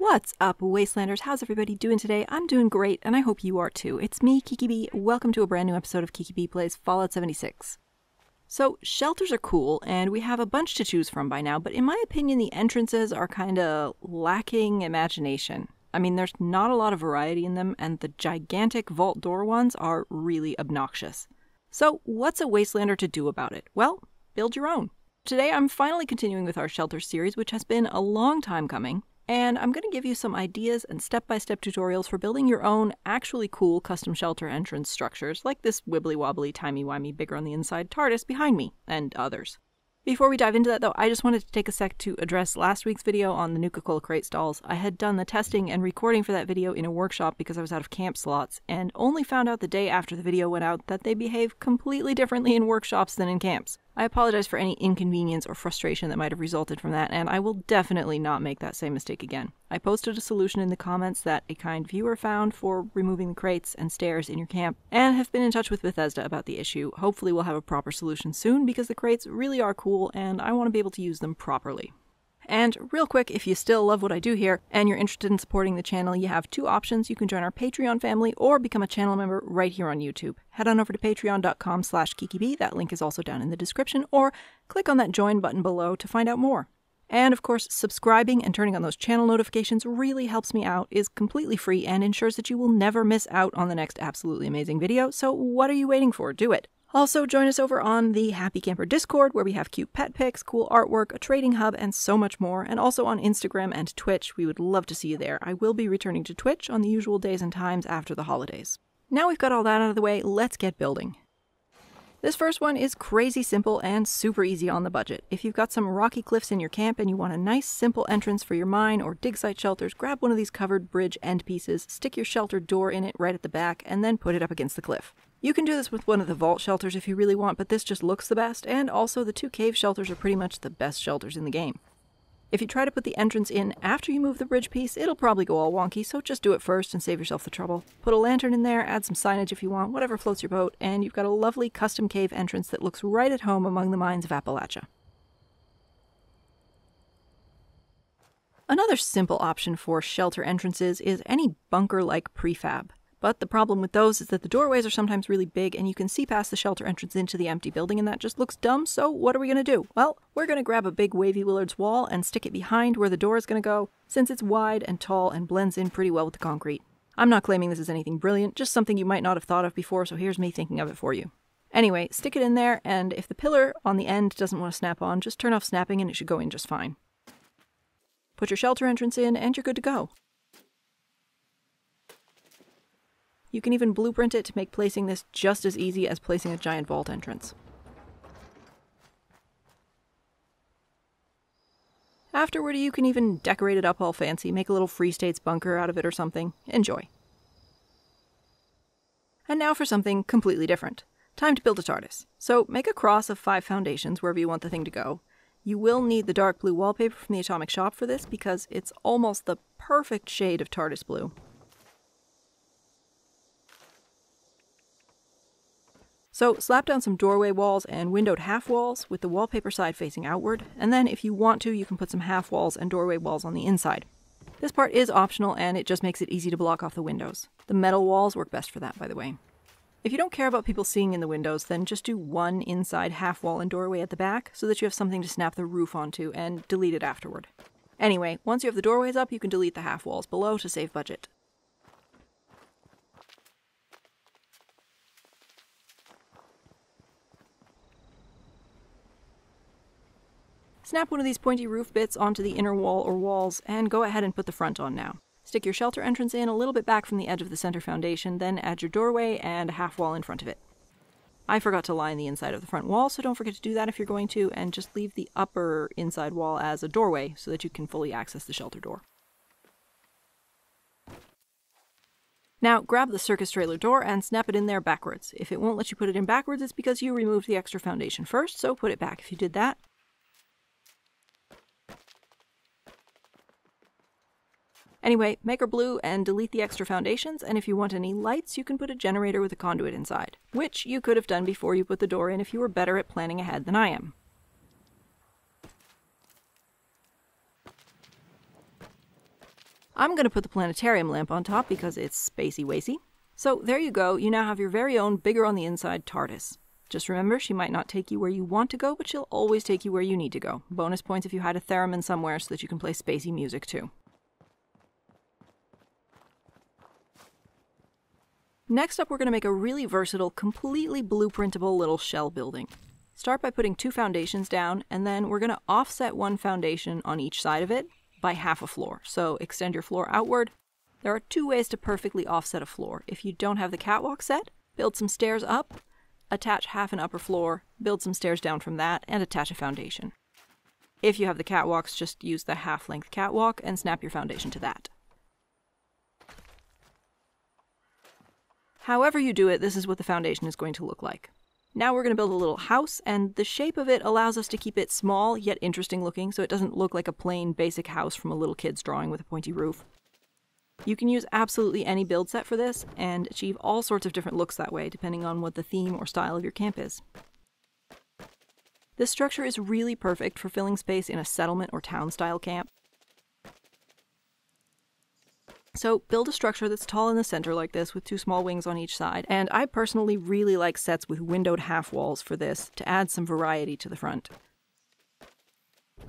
What's up, Wastelanders? How's everybody doing today? I'm doing great, and I hope you are too. It's me, Kiki B. Welcome to a brand new episode of Kiki B Plays Fallout 76. So, shelters are cool, and we have a bunch to choose from by now, but in my opinion, the entrances are kinda lacking imagination. I mean, there's not a lot of variety in them, and the gigantic vault door ones are really obnoxious. So, what's a Wastelander to do about it? Well, build your own. Today, I'm finally continuing with our shelter series, which has been a long time coming, and I'm going to give you some ideas and step by step tutorials for building your own actually cool custom shelter entrance structures, like this wibbly wobbly, timey wimey, bigger on the inside TARDIS behind me, and others. Before we dive into that, though, I just wanted to take a sec to address last week's video on the Nuka Cola crate stalls. I had done the testing and recording for that video in a workshop because I was out of camp slots, and only found out the day after the video went out that they behave completely differently in workshops than in camps. I apologize for any inconvenience or frustration that might have resulted from that, and I will definitely not make that same mistake again. I posted a solution in the comments that a kind viewer found for removing the crates and stairs in your camp, and have been in touch with Bethesda about the issue. Hopefully, we'll have a proper solution soon because the crates really are cool and I want to be able to use them properly. And real quick, if you still love what I do here and you're interested in supporting the channel, you have two options. You can join our Patreon family or become a channel member right here on YouTube. Head on over to patreon.com slash kikib, that link is also down in the description, or click on that join button below to find out more. And of course, subscribing and turning on those channel notifications really helps me out, is completely free, and ensures that you will never miss out on the next absolutely amazing video. So what are you waiting for? Do it. Also, join us over on the Happy Camper Discord, where we have cute pet pics, cool artwork, a trading hub, and so much more. And also on Instagram and Twitch. We would love to see you there. I will be returning to Twitch on the usual days and times after the holidays. Now we've got all that out of the way, let's get building. This first one is crazy simple and super easy on the budget. If you've got some rocky cliffs in your camp and you want a nice simple entrance for your mine or dig site shelters, grab one of these covered bridge end pieces, stick your shelter door in it right at the back, and then put it up against the cliff. You can do this with one of the vault shelters if you really want, but this just looks the best, and also the two cave shelters are pretty much the best shelters in the game. If you try to put the entrance in after you move the bridge piece, it'll probably go all wonky, so just do it first and save yourself the trouble. Put a lantern in there, add some signage if you want, whatever floats your boat, and you've got a lovely custom cave entrance that looks right at home among the mines of Appalachia. Another simple option for shelter entrances is any bunker-like prefab. But the problem with those is that the doorways are sometimes really big and you can see past the shelter entrance into the empty building and that just looks dumb, so what are we going to do? Well, we're going to grab a big wavy Willard's wall and stick it behind where the door is going to go, since it's wide and tall and blends in pretty well with the concrete. I'm not claiming this is anything brilliant, just something you might not have thought of before, so here's me thinking of it for you. Anyway, stick it in there, and if the pillar on the end doesn't want to snap on, just turn off snapping and it should go in just fine. Put your shelter entrance in, and you're good to go. You can even blueprint it to make placing this just as easy as placing a giant vault entrance. Afterward, you can even decorate it up all fancy, make a little Free States bunker out of it or something. Enjoy. And now for something completely different. Time to build a TARDIS. So make a cross of five foundations wherever you want the thing to go. You will need the dark blue wallpaper from the Atomic Shop for this because it's almost the perfect shade of TARDIS blue. So slap down some doorway walls and windowed half walls with the wallpaper side facing outward, and then if you want to, you can put some half walls and doorway walls on the inside. This part is optional and it just makes it easy to block off the windows. The metal walls work best for that, by the way. If you don't care about people seeing in the windows, then just do one inside half wall and doorway at the back so that you have something to snap the roof onto and delete it afterward. Anyway, once you have the doorways up, you can delete the half walls below to save budget. Snap one of these pointy roof bits onto the inner wall or walls, and go ahead and put the front on now. Stick your shelter entrance in a little bit back from the edge of the center foundation, then add your doorway and a half wall in front of it. I forgot to line the inside of the front wall, so don't forget to do that if you're going to, and just leave the upper inside wall as a doorway so that you can fully access the shelter door. Now grab the circus trailer door and snap it in there backwards. If it won't let you put it in backwards, it's because you removed the extra foundation first, so put it back if you did that. Anyway, make her blue and delete the extra foundations, and if you want any lights, you can put a generator with a conduit inside, which you could have done before you put the door in if you were better at planning ahead than I am. I'm going to put the planetarium lamp on top because it's spacey wacy. So there you go, you now have your very own bigger on the inside TARDIS. Just remember, she might not take you where you want to go, but she'll always take you where you need to go. Bonus points if you hide a theremin somewhere so that you can play spacey music too. Next up, we're going to make a really versatile, completely blueprintable little shell building. Start by putting two foundations down, and then we're going to offset one foundation on each side of it by half a floor. So extend your floor outward. There are two ways to perfectly offset a floor. If you don't have the catwalk set, build some stairs up, attach half an upper floor, build some stairs down from that, and attach a foundation. If you have the catwalks, just use the half-length catwalk and snap your foundation to that. However you do it, this is what the foundation is going to look like. Now we're going to build a little house, and the shape of it allows us to keep it small yet interesting looking so it doesn't look like a plain basic house from a little kid's drawing with a pointy roof. You can use absolutely any build set for this and achieve all sorts of different looks that way depending on what the theme or style of your camp is. This structure is really perfect for filling space in a settlement or town style camp. So build a structure that's tall in the center like this with two small wings on each side. And I personally really like sets with windowed half walls for this to add some variety to the front.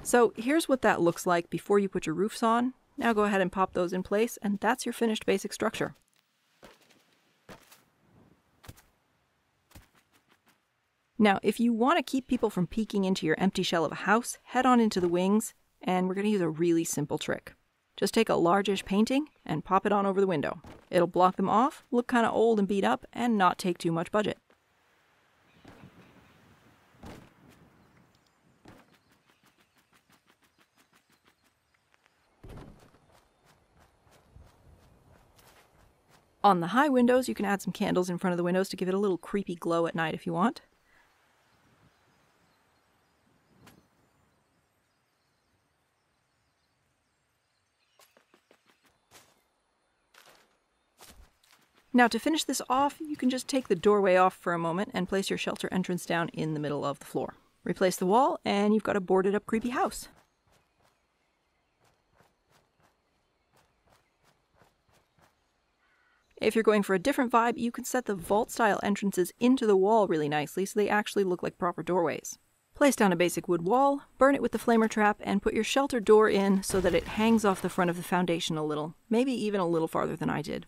So here's what that looks like before you put your roofs on. Now go ahead and pop those in place and that's your finished basic structure. Now, if you want to keep people from peeking into your empty shell of a house, head on into the wings, and we're going to use a really simple trick. Just take a largish painting and pop it on over the window. It'll block them off, look kind of old and beat up, and not take too much budget. On the high windows, you can add some candles in front of the windows to give it a little creepy glow at night if you want. Now to finish this off, you can just take the doorway off for a moment and place your shelter entrance down in the middle of the floor. Replace the wall and you've got a boarded up creepy house. If you're going for a different vibe, you can set the vault style entrances into the wall really nicely so they actually look like proper doorways. Place down a basic wood wall, burn it with the flamer trap, and put your shelter door in so that it hangs off the front of the foundation a little, maybe even a little farther than I did.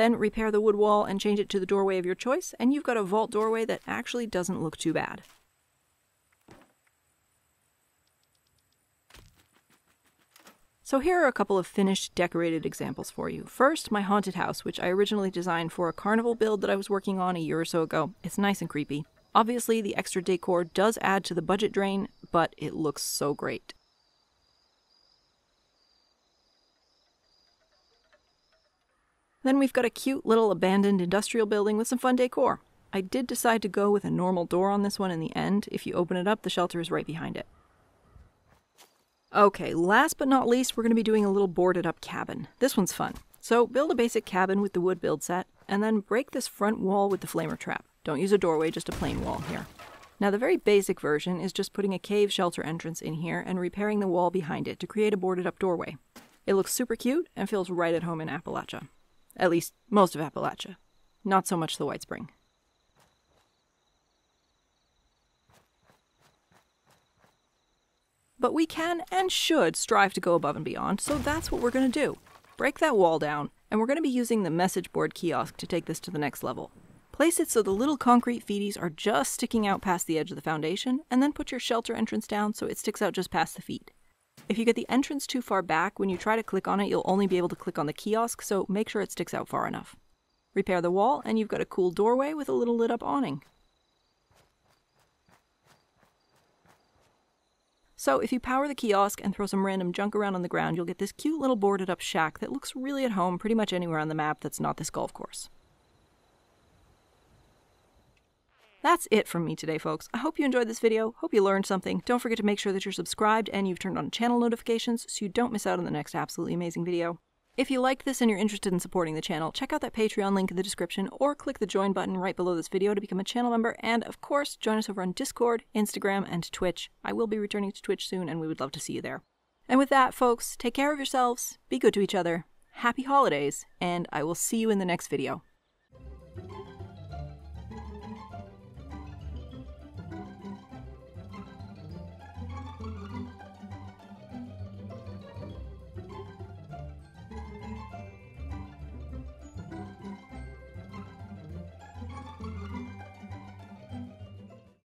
Then repair the wood wall and change it to the doorway of your choice, and you've got a vault doorway that actually doesn't look too bad. So here are a couple of finished decorated examples for you. First, my haunted house, which I originally designed for a carnival build that I was working on a year or so ago. It's nice and creepy. Obviously, the extra decor does add to the budget drain, but it looks so great. Then we've got a cute little abandoned industrial building with some fun decor. I did decide to go with a normal door on this one in the end. If you open it up, the shelter is right behind it. Okay, last but not least, we're going to be doing a little boarded up cabin. This one's fun. So build a basic cabin with the wood build set, and then break this front wall with the flamer trap. Don't use a doorway, just a plain wall here. Now the very basic version is just putting a cave shelter entrance in here and repairing the wall behind it to create a boarded up doorway. It looks super cute and feels right at home in Appalachia. At least most of Appalachia. Not so much the Whitespring. But we can and should strive to go above and beyond, so that's what we're going to do. Break that wall down, and we're going to be using the message board kiosk to take this to the next level. Place it so the little concrete feeties are just sticking out past the edge of the foundation, and then put your shelter entrance down so it sticks out just past the feet. If you get the entrance too far back, when you try to click on it, you'll only be able to click on the kiosk, so make sure it sticks out far enough. Repair the wall, and you've got a cool doorway with a little lit up awning. So if you power the kiosk and throw some random junk around on the ground, you'll get this cute little boarded up shack that looks really at home pretty much anywhere on the map that's not this golf course. That's it from me today, folks. I hope you enjoyed this video. Hope you learned something. Don't forget to make sure that you're subscribed and you've turned on channel notifications so you don't miss out on the next absolutely amazing video. If you liked this and you're interested in supporting the channel, check out that Patreon link in the description or click the join button right below this video to become a channel member. And of course, join us over on Discord, Instagram, and Twitch. I will be returning to Twitch soon and we would love to see you there. And with that, folks, take care of yourselves, be good to each other, happy holidays, and I will see you in the next video.